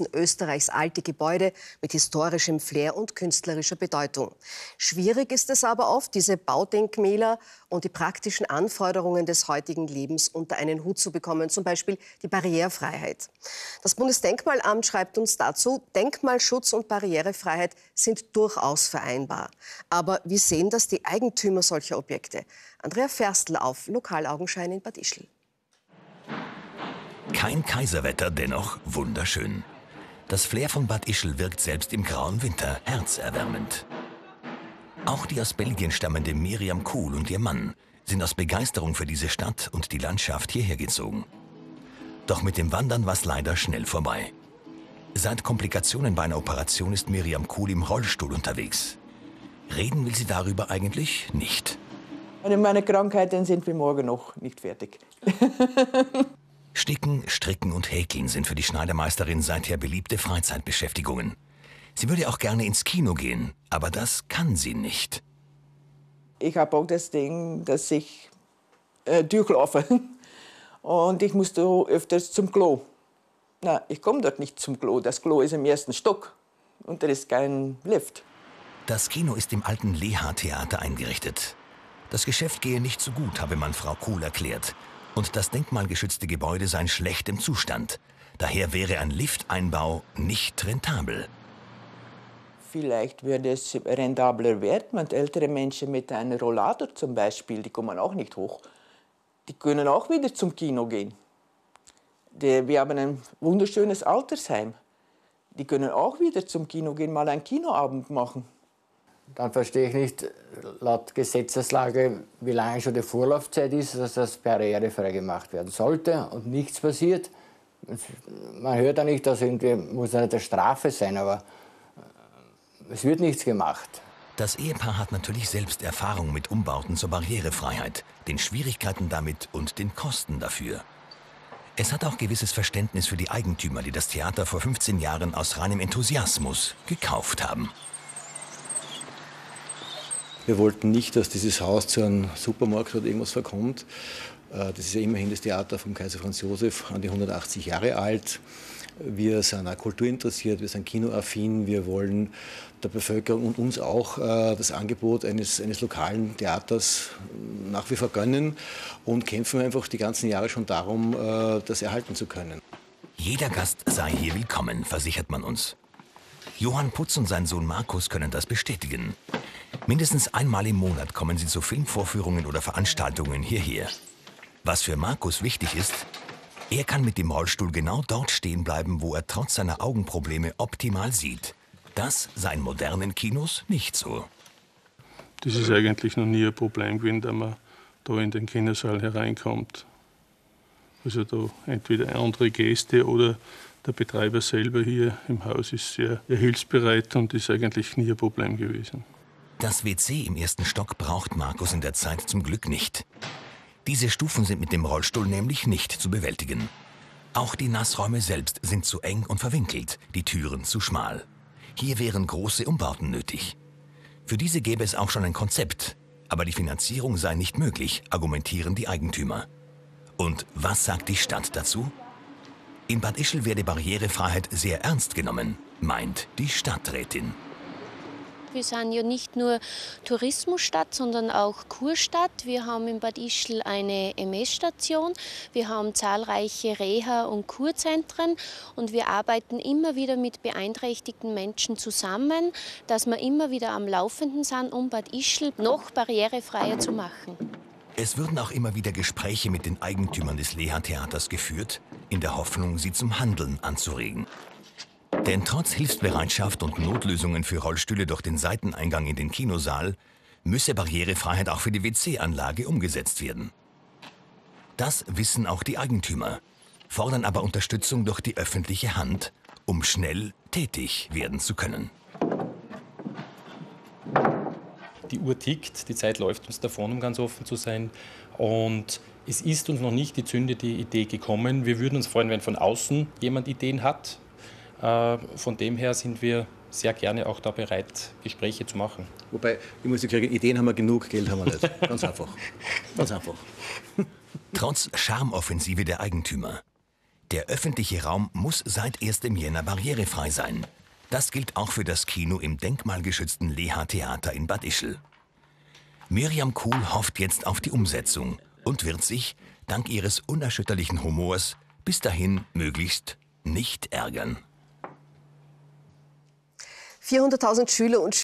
gelten Österreichs alte Gebäude mit historischem Flair und künstlerischer Bedeutung. Schwierig ist es aber oft, diese Baudenkmäler und die praktischen Anforderungen des heutigen Lebens unter einen Hut zu bekommen, zum Beispiel die Barrierefreiheit. Das Bundesdenkmalamt schreibt uns dazu, Denkmalschutz und Barrierefreiheit sind durchaus vereinbar. Aber wie sehen das die Eigentümer solcher Objekte? Andrea Ferstl auf Lokalaugenschein in Bad Ischl. Kein Kaiserwetter, dennoch wunderschön. Das Flair von Bad Ischl wirkt selbst im grauen Winter herzerwärmend. Auch die aus Belgien stammende Miriam Kuhl und ihr Mann sind aus Begeisterung für diese Stadt und die Landschaft hierher gezogen. Doch mit dem Wandern war es leider schnell vorbei. Seit Komplikationen bei einer Operation ist Miriam Kuhl im Rollstuhl unterwegs. Reden will sie darüber eigentlich nicht. Meine Krankheiten sind wir morgen noch nicht fertig. Sticken, Stricken und Häkeln sind für die Schneidermeisterin seither beliebte Freizeitbeschäftigungen. Sie würde auch gerne ins Kino gehen, aber das kann sie nicht. Ich habe auch das Ding, dass ich äh, durchlaufe. Und ich muss da öfters zum Klo. Na, ich komme dort nicht zum Klo. Das Klo ist im ersten Stock und da ist kein Lift. Das Kino ist im alten Leha-Theater eingerichtet. Das Geschäft gehe nicht so gut, habe man Frau Kuhl erklärt und das denkmalgeschützte Gebäude sei in schlechtem Zustand. Daher wäre ein Lifteinbau nicht rentabel. Vielleicht würde es rentabler werden, wenn ältere Menschen mit einem Rollator zum Beispiel, die kommen auch nicht hoch, die können auch wieder zum Kino gehen. wir haben ein wunderschönes Altersheim. Die können auch wieder zum Kino gehen, mal einen Kinoabend machen. Dann verstehe ich nicht, laut Gesetzeslage, wie lange schon die Vorlaufzeit ist, dass das barrierefrei gemacht werden sollte und nichts passiert. Man hört ja nicht, dass irgendwie muss eine Strafe sein, aber äh, es wird nichts gemacht. Das Ehepaar hat natürlich selbst Erfahrung mit Umbauten zur Barrierefreiheit, den Schwierigkeiten damit und den Kosten dafür. Es hat auch gewisses Verständnis für die Eigentümer, die das Theater vor 15 Jahren aus reinem Enthusiasmus gekauft haben. Wir wollten nicht, dass dieses Haus zu einem Supermarkt oder irgendwas verkommt. Äh, das ist ja immerhin das Theater vom Kaiser Franz Josef, an die 180 Jahre alt. Wir sind auch kulturinteressiert, wir sind kinoaffin, wir wollen der Bevölkerung und uns auch äh, das Angebot eines, eines lokalen Theaters nach wie vor gönnen und kämpfen einfach die ganzen Jahre schon darum, äh, das erhalten zu können. Jeder Gast sei hier willkommen, versichert man uns. Johann Putz und sein Sohn Markus können das bestätigen. Mindestens einmal im Monat kommen sie zu Filmvorführungen oder Veranstaltungen hierher. Was für Markus wichtig ist, er kann mit dem Rollstuhl genau dort stehen bleiben, wo er trotz seiner Augenprobleme optimal sieht. Das sei in modernen Kinos nicht so. Das ist eigentlich noch nie ein Problem gewesen, da man da in den Kinosaal hereinkommt. Also da entweder eine andere Gäste oder der Betreiber selber hier im Haus ist sehr hilfsbereit und ist eigentlich nie ein Problem gewesen. Das WC im ersten Stock braucht Markus in der Zeit zum Glück nicht. Diese Stufen sind mit dem Rollstuhl nämlich nicht zu bewältigen. Auch die Nassräume selbst sind zu eng und verwinkelt, die Türen zu schmal. Hier wären große Umbauten nötig. Für diese gäbe es auch schon ein Konzept, aber die Finanzierung sei nicht möglich, argumentieren die Eigentümer. Und was sagt die Stadt dazu? In Bad Ischl werde Barrierefreiheit sehr ernst genommen, meint die Stadträtin. Wir sind ja nicht nur Tourismusstadt, sondern auch Kurstadt. Wir haben in Bad Ischl eine MS-Station. Wir haben zahlreiche Reha- und Kurzentren und wir arbeiten immer wieder mit beeinträchtigten Menschen zusammen, dass wir immer wieder am Laufenden sind, um Bad Ischl noch barrierefreier zu machen. Es würden auch immer wieder Gespräche mit den Eigentümern des Leha-Theaters geführt, in der Hoffnung, sie zum Handeln anzuregen. Denn trotz Hilfsbereitschaft und Notlösungen für Rollstühle durch den Seiteneingang in den Kinosaal müsse Barrierefreiheit auch für die WC-Anlage umgesetzt werden. Das wissen auch die Eigentümer, fordern aber Unterstützung durch die öffentliche Hand, um schnell tätig werden zu können. Die Uhr tickt, die Zeit läuft uns davon, um ganz offen zu sein. Und es ist uns noch nicht die zündende Idee gekommen. Wir würden uns freuen, wenn von außen jemand Ideen hat, von dem her sind wir sehr gerne auch da bereit, Gespräche zu machen. Wobei, ich muss sagen, Ideen haben wir genug, Geld haben wir nicht. Ganz einfach. Ganz einfach. Trotz Charmoffensive der Eigentümer. Der öffentliche Raum muss seit 1. Jänner barrierefrei sein. Das gilt auch für das Kino im denkmalgeschützten Leha-Theater in Bad Ischl. Miriam Kuhl hofft jetzt auf die Umsetzung und wird sich, dank ihres unerschütterlichen Humors, bis dahin möglichst nicht ärgern. 400.000 Schüler und